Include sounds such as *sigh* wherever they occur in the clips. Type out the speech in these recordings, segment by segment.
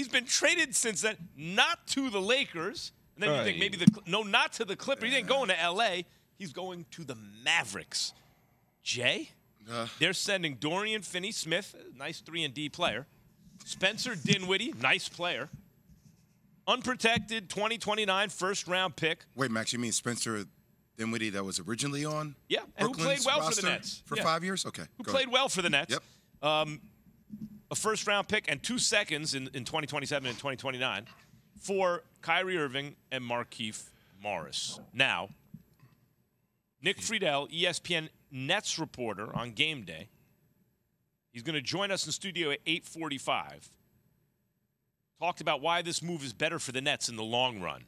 He's been traded since then, not to the Lakers. And then you think maybe the no, not to the Clippers. He ain't going to L.A. He's going to the Mavericks. Jay, Uh, they're sending Dorian Finney-Smith, nice three and D player, Spencer Dinwiddie, nice player, unprotected 2029 first round pick. wait, Max, you mean Spencer Dinwiddie that was originally on? Yeah, and who played well for the Nets for Yeah. five years? Okay, who go played ahead. well for the Nets. Yep. Um, a first round pick and two seconds in, in 2027 and 2029 for Kyrie Irving and Markieff Morris. Now, Nick Friedell, ESPN Nets reporter on game day, he's going to join us in studio at 845. Talked about why this move is better for the Nets in the long run.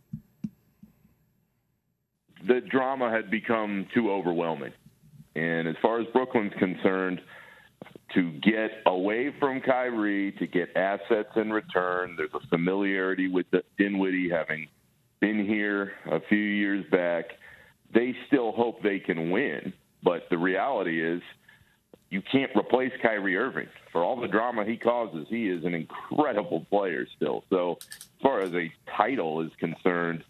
the drama had become too overwhelming. And as far as Brooklyn's concerned, to get away from Kyrie, to get assets in return, there's a familiarity with the Dinwiddie having been here a few years back. They still hope they can win, but the reality is you can't replace Kyrie Irving. For all the drama he causes, he is an incredible player still. So, as far as a title is concerned,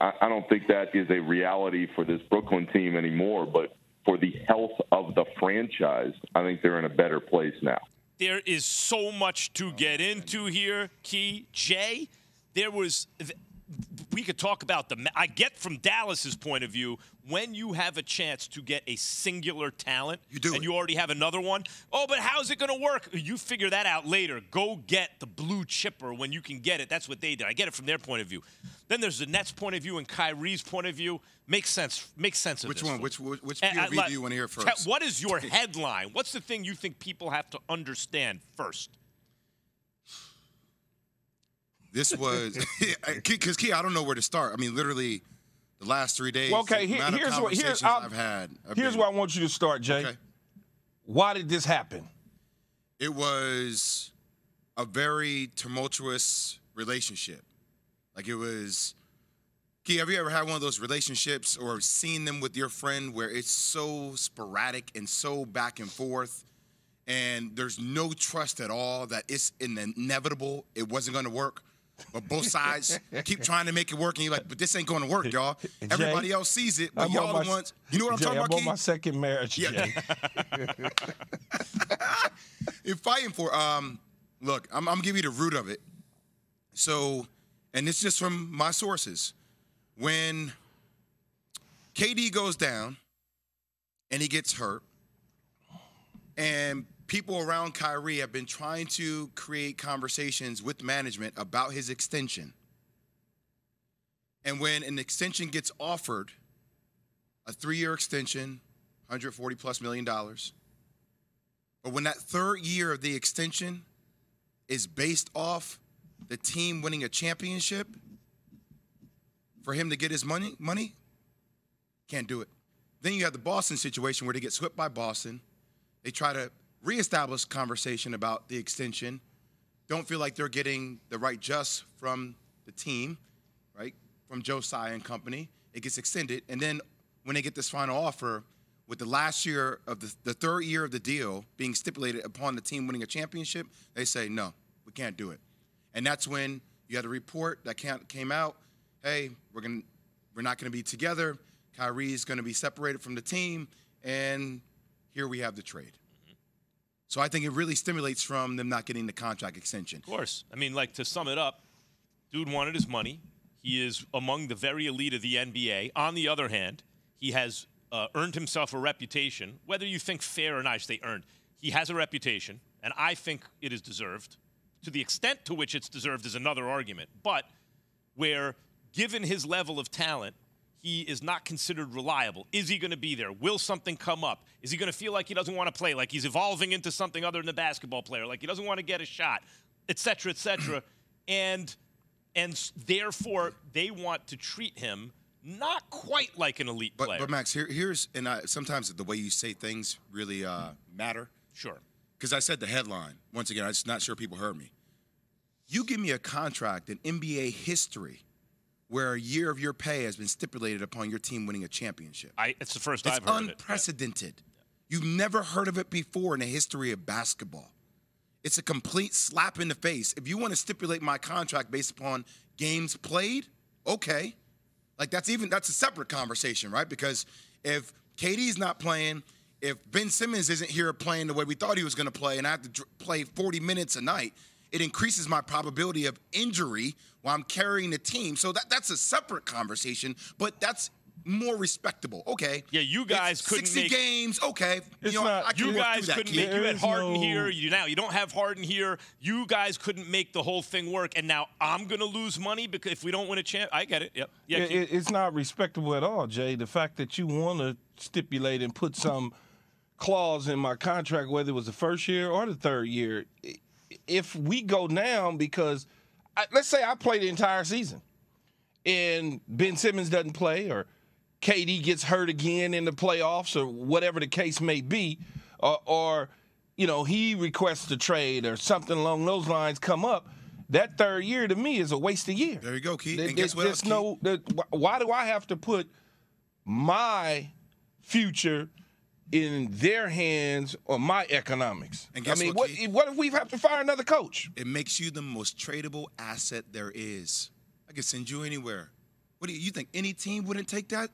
I, I don't think that is a reality for this Brooklyn team anymore. But for the health of the franchise, I think they're in a better place now. There is so much to get into here, Key. Jay, there was. We could talk about the. I get from Dallas's point of view when you have a chance to get a singular talent, You do and it. you already have another one. Oh, but how's it going to work? You figure that out later. Go get the blue chipper when you can get it. That's what they did. I get it from their point of view. Then there's the Nets' point of view and Kyrie's point of view. Makes sense. Makes sense of Which this one? Which which, uh, POV do you want to hear first? What is your *laughs* headline? What's the thing you think people have to understand first? This was *laughs* *laughs* because Key, I don't know where to start. I mean, literally, the last three days. Well, okay, here- here's what- here's- I'll- I've had. Here's been- where I want you to start, Jay. Okay. Why did this happen? It was a very tumultuous relationship. Like it was. Key, have you ever had one of those relationships or seen them with your friend where it's so sporadic and so back and forth, and there's no trust at all that it's inevitable it wasn't going to work, but both sides keep trying to make it work, and you're like, but this ain't going to work, *laughs* y'all. Jay, Everybody else sees it, but I'm y'all on the my- ones. You know what I'm Jay, talking I'm about, on Key? my second marriage, Yeah. Jay. *laughs* you're fighting for. Um, look, I'm, I'm gonna give you the root of it. So, and it's just from my sources. When KD goes down and he gets hurt, and people around Kyrie have been trying to create conversations with management about his extension. And when an extension gets offered, a three-year extension, 140 plus million dollars. But when that third year of the extension is based off the team winning a championship, for him to get his money, money, can't do it. Then you have the Boston situation where they get swept by Boston. They try to reestablish conversation about the extension. Don't feel like they're getting the right just from the team, right? From Tsai and company. It gets extended. And then when they get this final offer, with the last year of the, the third year of the deal being stipulated upon the team winning a championship, they say, no, we can't do it. And that's when you had a report that came out, hey, we're to we're not going to be together. Kyrie's going to be separated from the team, and here we have the trade. So I think it really stimulates from them not getting the contract extension. Of course. I mean, like to sum it up, dude wanted his money. He is among the very elite of the NBA. On the other hand, he has uh, earned himself a reputation. Whether you think fair or not, they earned. He has a reputation, and I think it is deserved. To the extent to which it's deserved is another argument. But where, given his level of talent, he is not considered reliable. Is he going to be there? Will something come up? Is he going to feel like he doesn't want to play, like he's evolving into something other than a basketball player, like he doesn't want to get a shot, et cetera, et cetera? *clears throat* and and therefore they want to treat him not quite like an elite But, player. but Max, here, here's and I, sometimes the way you say things really uh, matter. sure. Because I said the headline once again. I'm just not sure people heard me. You give me a contract in NBA history where a year of your pay has been stipulated upon your team winning a championship. I, it's the first It's I've heard of it. unprecedented. You've never heard of it before in the history of basketball. It's a complete slap in the face. If you want to stipulate my contract based upon games played, okay. Like that's even that's a separate conversation, right? Because if KD's not playing, if Ben Simmons isn't here playing the way we thought he was going to play, and I have to play 40 minutes a night, it increases my probability of injury while I'm carrying the team. So that that's a separate conversation, but that's more respectable. Okay. Yeah, you guys It's couldn't 60 make- games. Okay. It's you know, not- I You guys that, couldn't kid. make. You had Harden no- here. You now you don't have Harden here. You guys couldn't make the whole thing work, and now I'm gonna lose money because if we don't win a champ, I get it. Yep. Yeah. It- it- it's not respectable at all, Jay. The fact that you want to stipulate and put some clause in my contract, whether it was the first year or the third year, i- if we go down because, I, let's say I play the entire season, and Ben Simmons doesn't play, or KD gets hurt again in the playoffs, or whatever the case may be, or, or you know he requests a trade or something along those lines come up. That third year to me is a waste of year. There you go, Keith. There- And guess what there's else, no. there- why do I have to put my future in their hands or my economics? And guess I mean, what, what, what if we have to fire another coach? It makes you the most tradable asset there is. I can send you anywhere. What do you, you think? Any team wouldn't take that?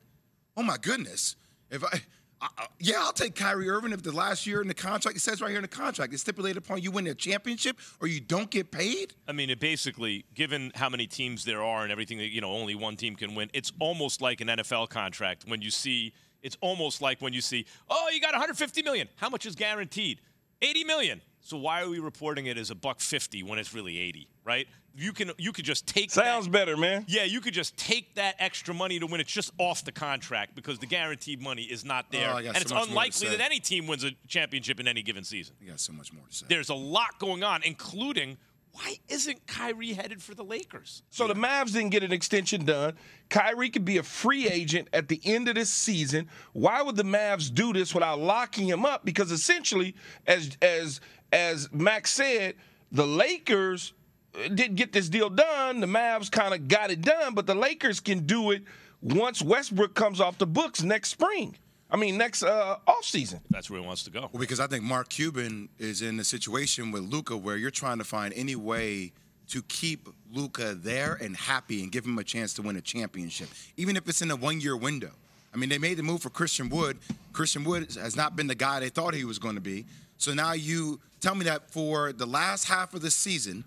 Oh my goodness! If I, I, I- yeah, I'll take Kyrie Irving if the last year in the contract it says right here in the contract it's stipulated upon you win a championship or you don't get paid. I mean, it basically, given how many teams there are and everything that you know, only one team can win. It's almost like an NFL contract when you see. It's almost like when you see, oh, you got 150 million. How much is guaranteed? 80 million. So why are we reporting it as a buck 50 when it's really 80? Right? You can you could just take Sounds that, better, man. Yeah, you could just take that extra money to win. It's just off the contract because the guaranteed money is not there, Oh, I got and it's so much more to unlikely say. that any team wins a championship in any given season. You got so much more to say. There's a lot going on, including why isn't Kyrie headed for the Lakers? So the Mavs didn't get an extension done. Kyrie could be a free agent at the end of this season. Why would the Mavs do this without locking him up? Because essentially, as as as Max said, the Lakers uh, didn't get this deal done. The Mavs kind of got it done, but the Lakers can do it once Westbrook comes off the books next spring. I mean, next uh, offseason. That's where he wants to go. Well, because I think Mark Cuban is in a situation with Luka where you're trying to find any way to keep Luka there and happy and give him a chance to win a championship, even if it's in a one-year window. I mean, they made the move for Christian Wood. Christian Wood has not been the guy they thought he was going to be. So now you tell me that for the last half of the season,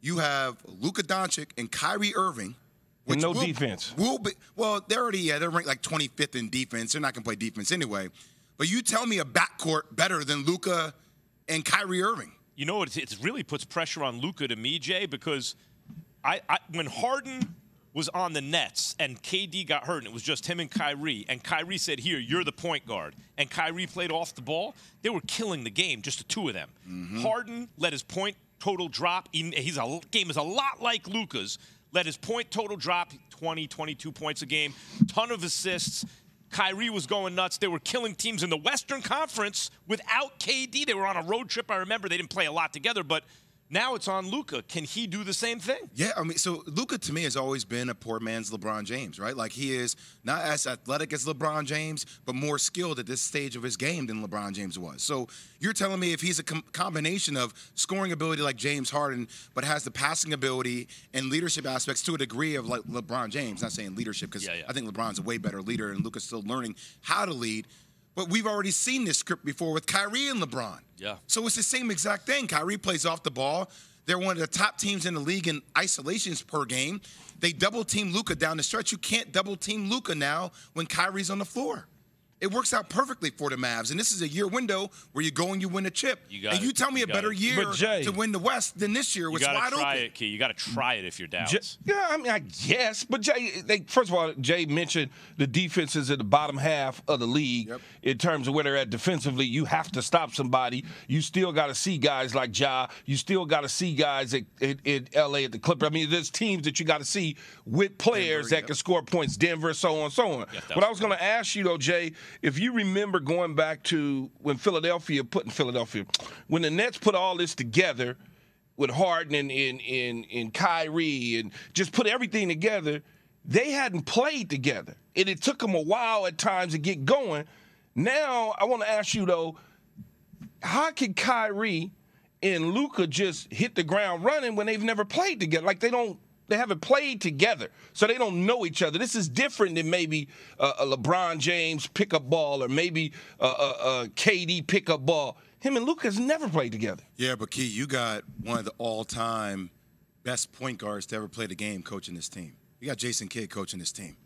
you have Luka Doncic and Kyrie Irving. And no will- defense. Will be well. They're already yeah. They're ranked like 25th in defense. They're not gonna play defense anyway. But you tell me a backcourt better than Luka and Kyrie Irving. You know, it, it really puts pressure on Luka to me, Jay, because I, I when Harden was on the Nets and KD got hurt and it was just him and Kyrie, and Kyrie said, "Here, you're the point guard," and Kyrie played off the ball, they were killing the game, just the two of them. Mm-hmm. Harden let his point total drop. He's a game is a lot like Luka's. Let his point total drop 20, 22 points a game, ton of assists. Kyrie was going nuts. They were killing teams in the Western Conference without KD. They were on a road trip. I remember they didn't play a lot together, but now it's on Luka. Can he do the same thing? Yeah, I mean, so Luka to me has always been a poor man's LeBron James, right? Like he is not as athletic as LeBron James, but more skilled at this stage of his game than LeBron James was. So you're telling me if he's a com- combination of scoring ability like James Harden, but has the passing ability and leadership aspects to a degree of like LeBron James. Not saying leadership because Yeah, yeah. I think LeBron's a way better leader, and Luka's still learning how to lead. But we've already seen this script before with Kyrie and LeBron. Yeah. So it's the same exact thing. Kyrie plays off the ball. They're one of the top teams in the league in isolations per game. They double team Luka down the stretch. You can't double team Luka now when Kyrie's on the floor. It works out perfectly for the Mavs, and this is a year window where you go and you win a chip. You got and it. you tell me You a better it. year Jay- to win the West than this year You got wide to try open. it, Key. You got to try it if you're Dallas. J- yeah, I mean, I guess, but Jay, they, first of all, Jay mentioned the defenses in the bottom half of the league Yep. in terms of where they're at defensively. You have to stop somebody. You still got to see guys like Ja. You still got to see guys at, at, in LA at the Clipper. I mean, there's teams that you got to see with players Denver, that yep. can score points. Denver, so on, so on. Yeah, that but I was going to ask you though, Jay, if you remember going back to when Philadelphia put in Philadelphia, when the Nets put all this together with Harden and, and, and, and Kyrie and just put everything together, they hadn't played together. And it took them a while at times to get going. Now, I want to ask you, though, how can Kyrie and Luka just hit the ground running when they've never played together. Like they don't, they haven't played together, so they don't know each other. This is different than maybe uh, a LeBron James pickup ball or maybe a, a, a KD pickup ball. Him and Luka has never played together. Yeah, but Key, you got one of the all-time best point guards to ever play the game coaching this team. You got Jason Kidd coaching this team.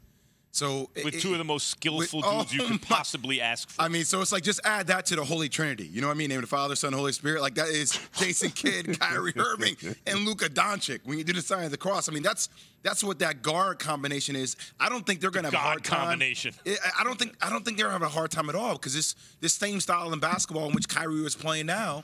So with it, two of the most skillful with, dudes you oh could *laughs* my, possibly ask for. I mean, so it's like just add that to the Holy Trinity. You know what I mean? Name the Father, Son, Holy Spirit. Like that is Jason Kidd, *laughs* Kyrie Irving, and Luka Doncic. When you do the sign of the cross, I mean that's that's what that guard combination is. I don't think they're going to have a hard time. combination. I don't think I don't think they're having a hard time at all because this this same style in basketball in which Kyrie was playing now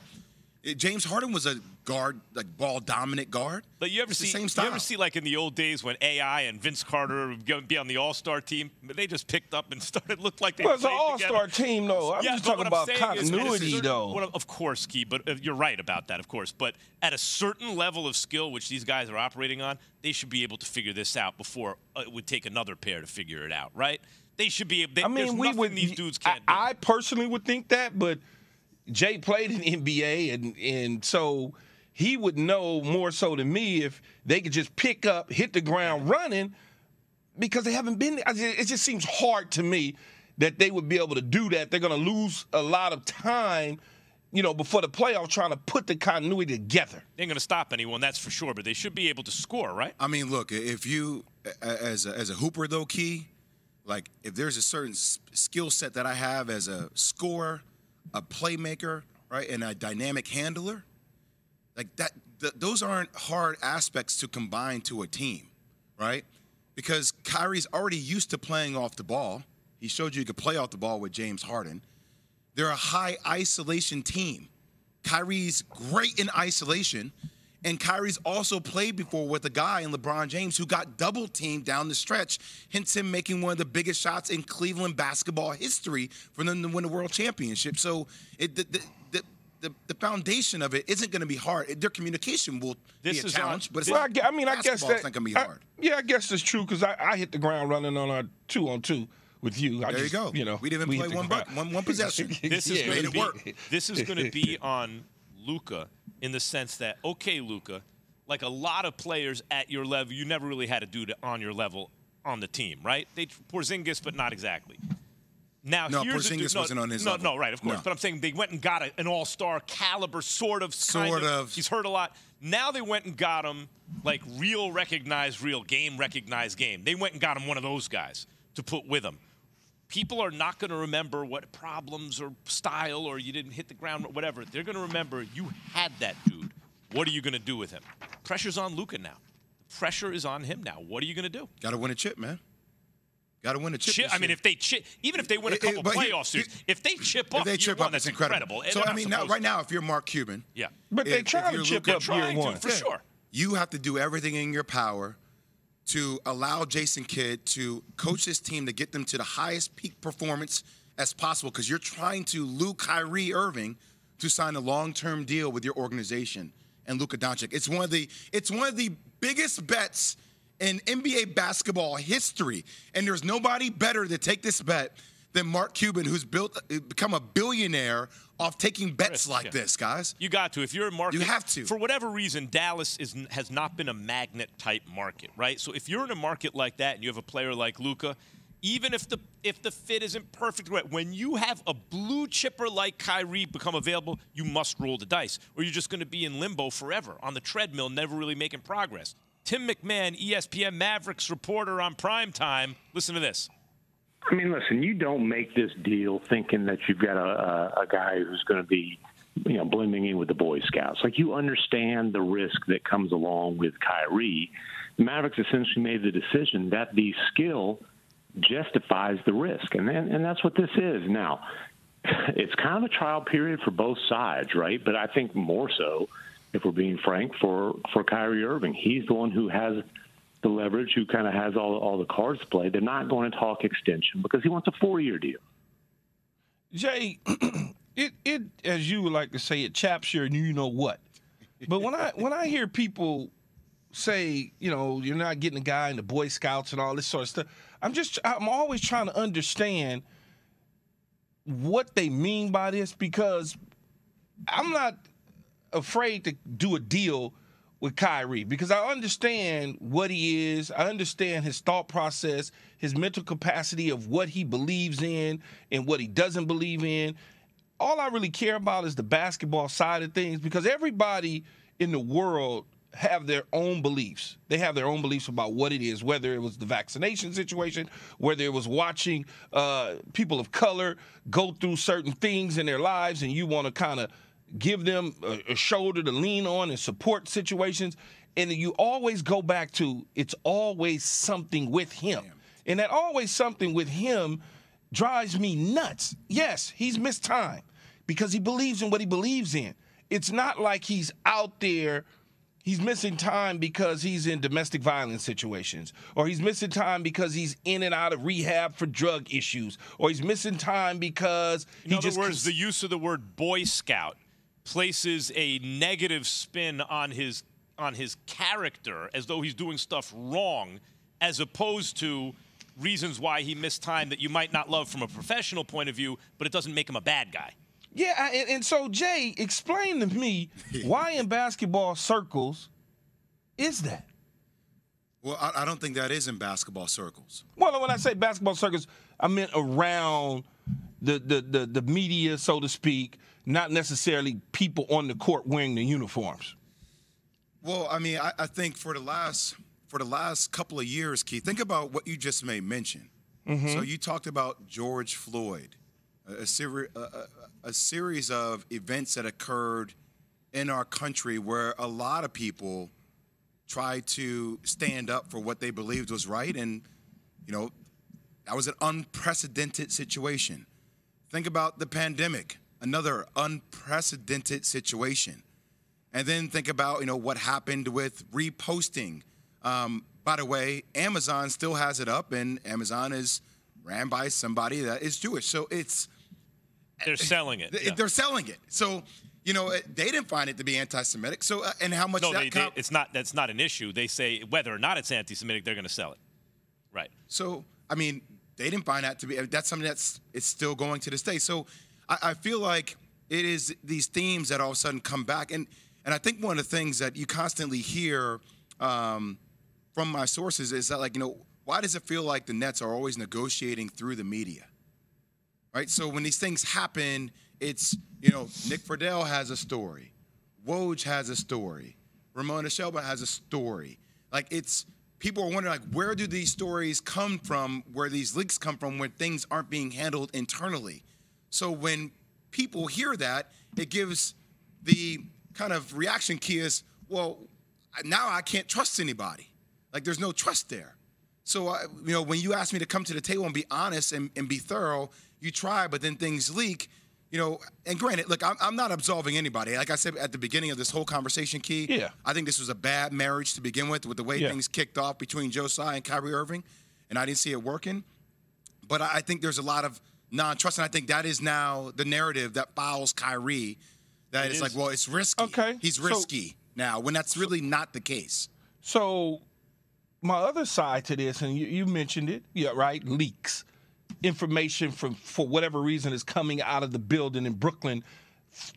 James Harden was a guard, like ball dominant guard. But you ever it's see? same style. You ever see like in the old days when AI and Vince Carter would be on the All Star team? They just picked up and *laughs* started looked like they. Well, it's an All Star team, though. I'm yeah, just talking about continuity, certain, though. What, of course, Key. But uh, you're right about that, of course. But at a certain level of skill, which these guys are operating on, they should be able to figure this out before uh, it would take another pair to figure it out, right? They should be. They, I mean, we would. These dudes can't. I, I personally would think that, but Jay played in the NBA, and and so he would know more so than me if they could just pick up, hit the ground running, because they haven't been. It just seems hard to me that they would be able to do that. They're going to lose a lot of time. You know, before the playoffs, trying to put the continuity together. They ain't going to stop anyone, that's for sure. But they should be able to score, right? I mean, look, if you, as a, as a hooper though, key, like if there's a certain skill set that I have as a scorer, a playmaker, right, and a dynamic handler, like that, th- those aren't hard aspects to combine to a team, right? Because Kyrie's already used to playing off the ball. He showed you he could play off the ball with James Harden. They're a high isolation team. Kyrie's great in isolation. And Kyrie's also played before with a guy in LeBron James who got double teamed down the stretch, hence him making one of the biggest shots in Cleveland basketball history for them to win the world championship. So it, the, the, the, the foundation of it isn't going to be hard. Their communication will this be a challenge, on, but it's well, not, I, I mean, I guess that's not going to be hard. I, yeah, I guess it's true because I, I, hit the ground running on our two on two with you. I there just, you go. You know, we didn't even play one, buck, one one possession. this is yeah, going to be work. this is going to be *laughs* on Luka in the sense that okay, Luka, like a lot of players at your level, you never really had a dude on your level on the team, right? They Porzingis, but not exactly. Now no, here's Porzingis a no, wasn't on his no, level. No, right, of course. No. But I'm saying they went and got a, an all-star caliber, sort of, Sort kind of. He's hurt a lot. Now they went and got him like real recognized, real game recognized game. They went and got him one of those guys to put with him. People are not going to remember what problems or style or you didn't hit the ground, whatever. They're going to remember you had that dude. What are you going to do with him? Pressure's on Luka now. The pressure is on him now. What are you going to do? Got to win a chip, man. Got to win a chip. Chip, I mean, if they chip, even if they win a couple it- but here- playoff series, if they chip if up, they chip one, up, that's it's incredible. So I mean, now, right now, if you're Mark Cuban, yeah, But they If- trying if to chip Luka- up year trying to, one. for sure. you have to do everything in your power to allow Jason Kidd to coach this team to get them to the highest peak performance as possible because you're trying to Luke Kyrie Irving to sign a long-term deal with your organization and Luka Doncic. It's one of the it's one of the biggest bets in NBA basketball history, and there's nobody better to take this bet than Mark Cuban, who's built become a billionaire off taking bets Risk, like yeah. this, guys. You got to. If you're a market, You have to. For whatever reason, Dallas is has not been a magnet type market, right? So if you're in a market like that and you have a player like Luka, even if the if the fit isn't perfect, right, when you have a blue chipper like Kyrie become available, you must roll the dice, or you're just going to be in limbo forever on the treadmill, never really making progress. Tim McMahon, ESPN Mavericks reporter on prime time. Listen to this. I mean, listen, you don't make this deal thinking that you've got a, a, guy who's going to be, you know, blending in with the Boy Scouts. Like you understand the risk that comes along with Kyrie. The Mavericks essentially made the decision that the skill justifies the risk, and then, and that's what this is now. *laughs* It's kind of a trial period for both sides, right? But I think more so, if we're being frank, for for Kyrie Irving. He's the one who has the leverage, who kind of has all all the cards to play. They're not going to talk extension because he wants a four year deal. Jay, *clears throat* it it as you would like to say, it chaps your you know what. But when I when I hear people say, you know, you're not getting a guy in the Boy Scouts and all this sort of stuff, I'm just I'm always trying to understand what they mean by this because I'm not afraid to do a deal with Kyrie because I understand what he is. I understand his thought process, his mental capacity of what he believes in and what he doesn't believe in. All I really care about is the basketball side of things because everybody in the world have their own beliefs. They have their own beliefs about what it is, whether it was the vaccination situation, whether it was watching uh, people of color go through certain things in their lives, and you want to kind of give them a, a shoulder to lean on and support situations. And you always go back to it's always something with him. And that always something with him drives me nuts. Yes, he's missed time because he believes in what he believes in. It's not like he's out there he's missing time because he's in domestic violence situations, or he's missing time because he's in and out of rehab for drug issues, or he's missing time because in he other just words, the use of the word Boy Scout places a negative spin on his on his character as though he's doing stuff wrong, as opposed to reasons why he missed time that you might not love from a professional point of view, but it doesn't make him a bad guy. Yeah, I- and, and so Jay, explain to me *laughs* why in basketball circles is that? Well, I, I don't think that is in basketball circles. Well, when I say basketball circles, I meant around the the the, the media, so to speak, not necessarily people on the court wearing the uniforms. Well, I mean, I, I think for the last for the last couple of years, Keith, think about what you just made mention. Mm-hmm. So you talked about George Floyd, a, a, seri- a, a, a series of events that occurred in our country where a lot of people tried to stand up for what they believed was right, and you know, that was an unprecedented situation. Think about the pandemic, another unprecedented situation. And then think about you know what happened with reposting. Um, by the way, Amazon still has it up, and Amazon is ran by somebody that is Jewish. So it's They're selling it. yeah. they're selling it. So you know they didn't find it to be anti-Semitic. So uh, and how much No, that they, they, it's not. That's not an issue. They say whether or not it's anti-Semitic, they're going to sell it. Right. So I mean, they didn't find that to be. That's something that's it's still going to this day. So I, I feel like it is these themes that all of a sudden come back, and and I think one of the things that you constantly hear um, from my sources is that like you know why does it feel like the Nets are always negotiating through the media? Right. So when these things happen, it's you know Nick Friedell has a story, Woj has a story, Ramona Shelburne has a story. Like it's people are wondering like where do these stories come from? Where these leaks come from? When things aren't being handled internally. So when people hear that, it gives the kind of reaction key is well now I can't trust anybody. Like there's no trust there. So, I, you know, when you ask me to come to the table and be honest and, and be thorough, you try, but then things leak. You know, and granted, look, I'm, I'm not absolving anybody. Like I said at the beginning of this whole conversation, Key, Yeah. I think this was a bad marriage to begin with, with the way Yeah. things kicked off between Joe Tsai and Kyrie Irving, and I didn't see it working. But I I think there's a lot of non-trust, and I think that is now the narrative that fouls Kyrie. That It it's is. like, well, it's risky. Okay, he's so- risky now, when that's really not the case. So, my other side to this, and you, you mentioned it, yeah, right? Leaks, information from for whatever reason is coming out of the building in Brooklyn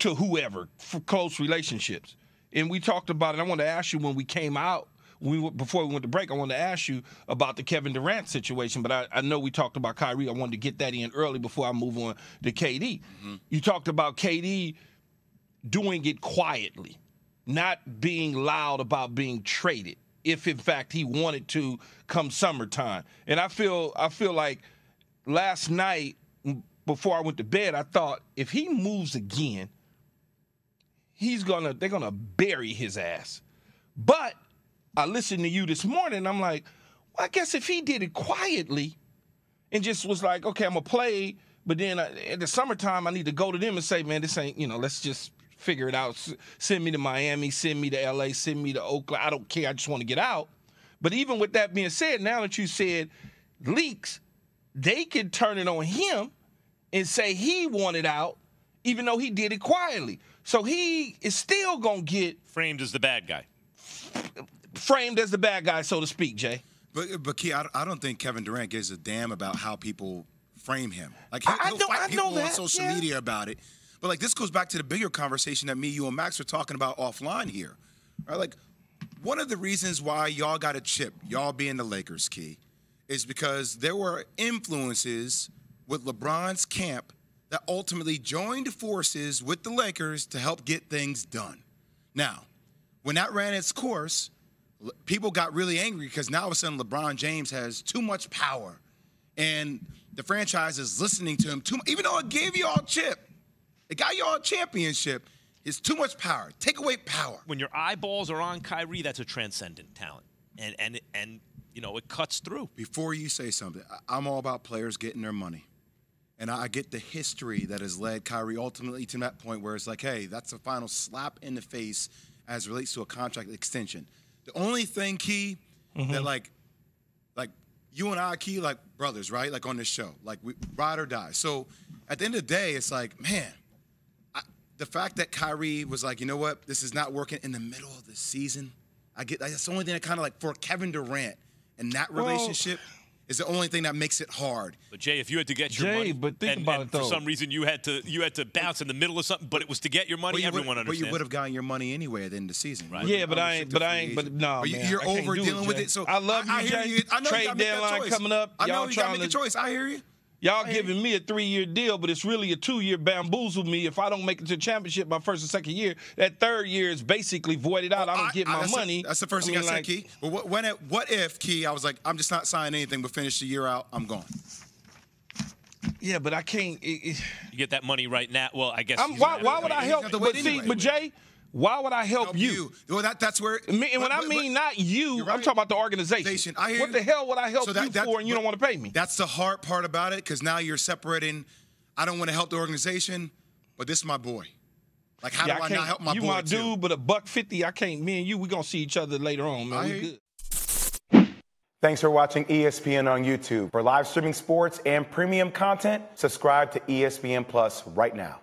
to whoever for close relationships. And we talked about it. I want to ask you when we came out. We before we went to break, I wanted to ask you about the Kevin Durant situation, but I, I know we talked about Kyrie. I wanted to get that in early before I move on to KD. Mm-hmm. You talked about KD doing it quietly, not being loud about being traded. If in fact he wanted to come summertime, and I feel I feel like last night before I went to bed, I thought if he moves again, he's gonna they're gonna bury his ass. But I listened to you this morning. I'm like, well, I guess if he did it quietly and just was like, okay, I'm gonna play, but then in the summertime, I need to go to them and say, man, this ain't, you know, let's just figure it out. Send me to Miami, send me to LA, send me to Oakland. I don't care. I just want to get out. But even with that being said, now that you said leaks, they could turn it on him and say he wanted out, even though he did it quietly. So he is still gonna get Framed as the bad guy. Framed as the bad guy, so to speak, Jay. But but Key, I, I don't think Kevin Durant gives a damn about how people frame him. Like I- he'll, I he'll know- fight I people know on social yeah. media about it. But like this goes back to the bigger conversation that me, you, and Max were talking about offline here. Right? Like one of the reasons why y'all got a chip, y'all being the Lakers key, is because there were influences with LeBron's camp that ultimately joined forces with the Lakers to help get things done. Now, when that ran its course, people got really angry because now all of a sudden LeBron James has too much power, and the franchise is listening to him too. mu- Even though it gave y'all a chip, it got y'all a championship. It's too much power. Take away power. When your eyeballs are on Kyrie, that's a transcendent talent, and and and you know it cuts through. Before you say something, I'm all about players getting their money. And I get the history that has led Kyrie ultimately to that point where it's like, hey, that's a final slap in the face as it relates to a contract extension. The only thing, Key, that mm-hmm. like, like you and I, Key, like brothers, right? Like on this show, like we ride or die. So at the end of the day, it's like, man, I, the fact that Kyrie was like, you know what, this is not working in the middle of the season. I get that's the only thing that kind of like for Kevin Durant and that Well- relationship is the only thing that makes it hard. But Jay, if you had to get your Jay, money, but think and, about and it, for some reason you had to you had to bounce in the middle of something, but it was to get your money. But you Everyone would, But understands. you would have gotten your money anyway at the end of the season. Right. Yeah, but I ain't. But I ain't. But no, But man, you're I over do dealing with it. So I love you, I, hear Jay. you. I know Trade you gotta that deadline choice. coming up. I know Y'all you gotta make a choice. I hear you. Y'all giving me a three-year deal, but it's really a two-year bamboozle me. If I don't make it to the championship my first and second year, that third year is basically voided out. I don't get my that's the- money. that's the first I thing I said, like, Key. But what, when it, what if, Key, I was like, I'm just not signing anything, but finish the year out, I'm gone. Yeah, but I can't. It, it, You get that money right now. Well, I guess. I'm, why, why would I help? have But wait see, anyway. but Jay, why would I help, Help you? Well, that, that's where. Me- and when but- I but- mean not you, You're I'm talking about the organization. Organization. I hear what the hell would I help So that- you that- for and you don't want to pay me? That's the hard part about it because now you're separating. I don't want to help the organization, but this is my boy. Like, how Yeah, do I, can't- not help my you boy my too? dude, but a buck fifty, I can't. Me and you, we gonna see each other later on, man. I We good. Thanks for watching ESPN on YouTube. For live streaming sports and premium content, subscribe to E ESPN Plus right now.